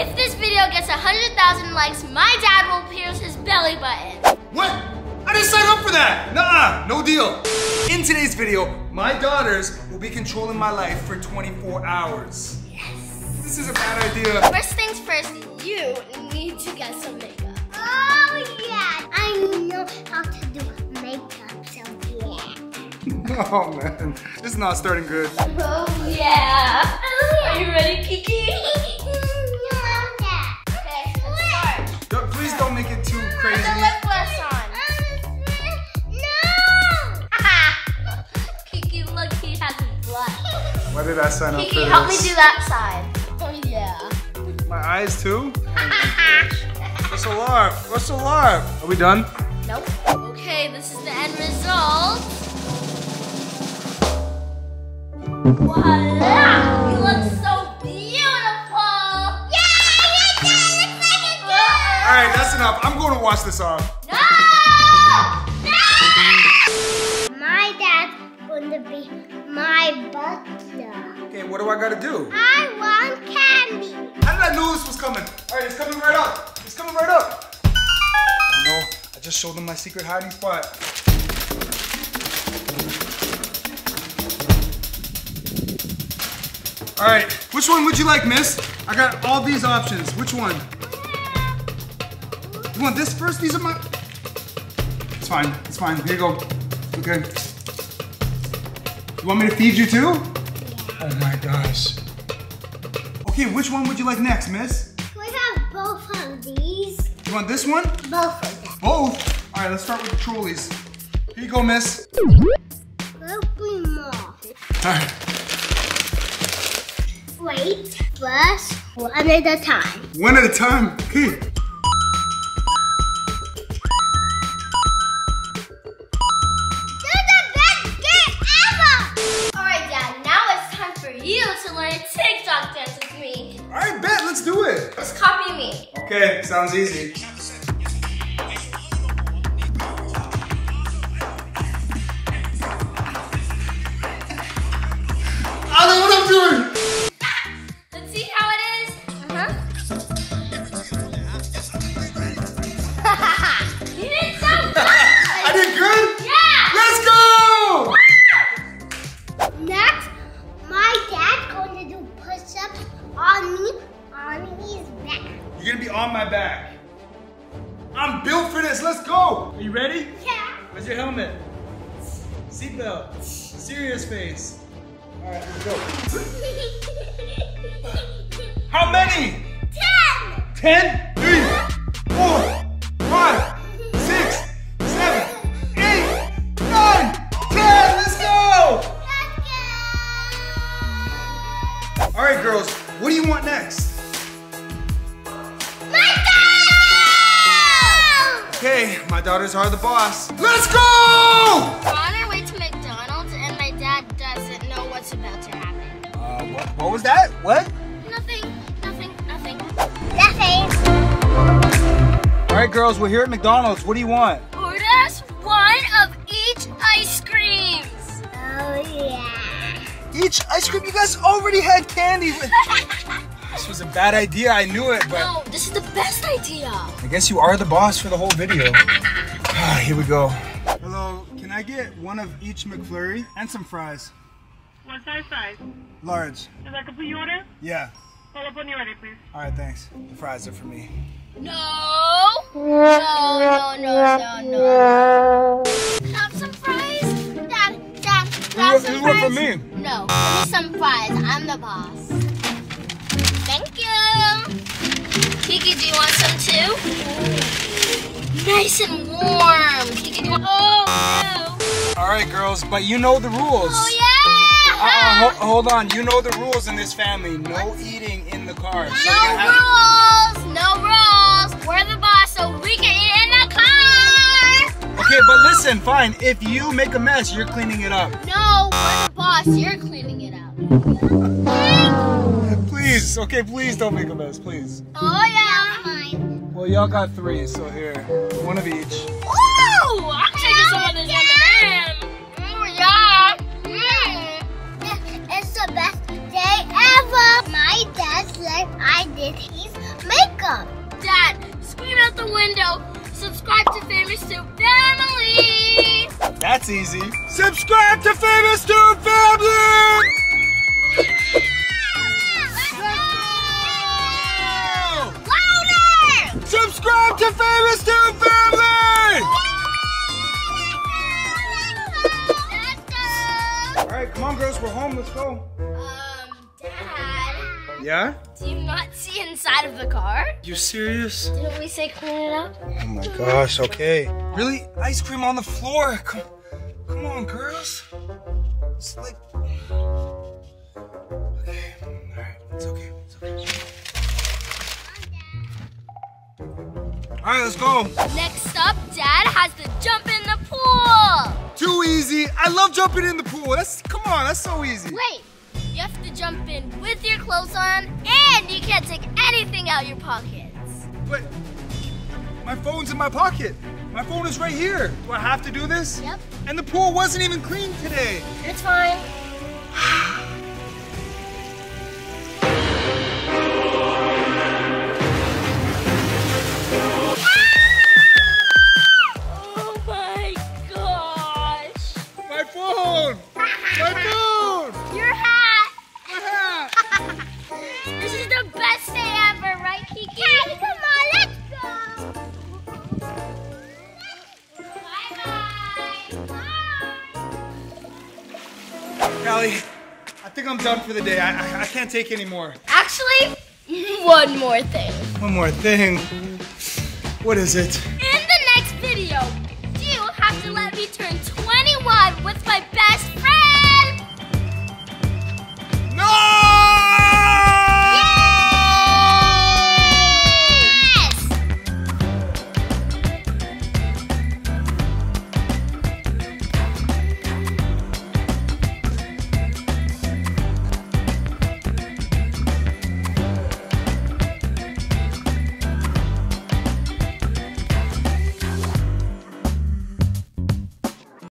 If this video gets 100,000 likes, my dad will pierce his belly button. What? I didn't sign up for that. Nah, no deal. In today's video, my daughters will be controlling my life for 24 hours. Yes. This is a bad idea. First things first, you need to get some makeup. Oh yeah, I know how to do makeup, so yeah. Oh man, this is not starting good. Oh yeah. I sign up for Kiki, this? help me do that side. Oh yeah. My eyes too? What's the alarm? What's the alarm? Are we done? Nope. Okay, this is the end result. Voila! You look so beautiful! Yeah, I like that. All right, that's enough. I'm going to wash this off. Be my butler. Okay, what do I gotta do? I want candy. How did I know this was coming? All right, it's coming right up. It's coming right up. Oh no, I just showed them my secret hiding spot. All right, which one would you like, miss? I got all these options. Which one? You want this first? These are my... It's fine, it's fine. Here you go. Okay. You want me to feed you too? Oh my gosh. Okay, which one would you like next, miss? Can We have both of these. You want this one? Both of them. Both? All right, let's start with the trolleys. Here you go, miss. Be more. All right. Wait, first, one at a time. One at a time. Okay. Okay, sounds easy. Gonna be on my back. I'm built for this. Let's go. Are you ready? Yeah. Where's your helmet? Seatbelt. Serious face. All right, let's go. How many? Ten! Ten? Three, four, five, six, seven, eight, nine, ten. Let's go. Let's All right, girls. What do you want next? Okay, my daughters are the boss. Let's go. We're on our way to McDonald's and my dad doesn't know what's about to happen. Uh, what, what was that? What? Nothing, nothing, nothing. Nothing. All right, girls. We're here at McDonald's. What do you want? Order us one of each ice creams. Oh yeah. Each ice cream. You guys already had candy. With... this was a bad idea. I knew it, but No, this is the best idea. I guess you are the boss for the whole video. Ah, Here we go. Hello. Can I get one of each McFlurry and some fries? What size fries? Large. Is that complete your order? Yeah. Hold up when you're ready, please. All right. Thanks. The fries are for me. No. No, no, no, no, no. Have some fries? Dad, Dad, have some This one for fries? me. No, give me some fries. I'm the boss. Kiki, do you want some too? Nice and warm. Kiki, do you want? Oh, no. All right, girls. But you know the rules. Oh, yeah. Uh-uh, ho- hold on. You know the rules in this family. No eating in the car. No have- rules. No rules. We're the boss, so we can eat in the car. Okay, but listen, fine. If you make a mess, you're cleaning it up. No, we're the boss. You're cleaning it up. Please, okay, please don't make a mess, please. Oh, yeah. Fine. Well, y'all got three, so here, one of each. Woo! I'm taking some of this M&M. Oh, yeah. Mm. It's the best day ever. My dad said I did his up. Dad, scream out the window. Subscribe to Famous Tube Family. That's easy. Subscribe to Famous Tube Family! Subscribe to Famous Tube Family! All right, come on, girls, we're home. Let's go. Um, Dad, Yeah? do you not see inside of the car? You serious? Didn't we say clean it up? Oh my gosh, okay. Really? Ice cream on the floor? Come, come on, girls. It's like. Okay, alright, it's okay. It's okay. Alright, let's go. Next up, Dad has to jump in the pool. Too easy. I love jumping in the pool. That's come on, that's so easy. Wait, you have to jump in with your clothes on, and you can't take anything out of your pockets. But my phone's in my pocket. My phone is right here. Do I have to do this? Yep. And the pool wasn't even clean today. It's fine. This is the best day ever, right, Kiki? come on, let's go! Bye-bye! Cali, I think I'm done for the day. I, I, I can't take any more. Actually, one more thing. One more thing. What is it?